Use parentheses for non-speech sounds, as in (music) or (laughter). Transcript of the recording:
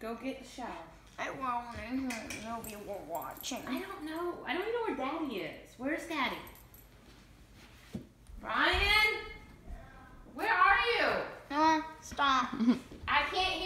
Go get the shower. I won't. Nobody will watching. I don't know. I don't even know where Daddy is. Where's Daddy? Brian? Where are you? No, stop. (laughs) I can't hear.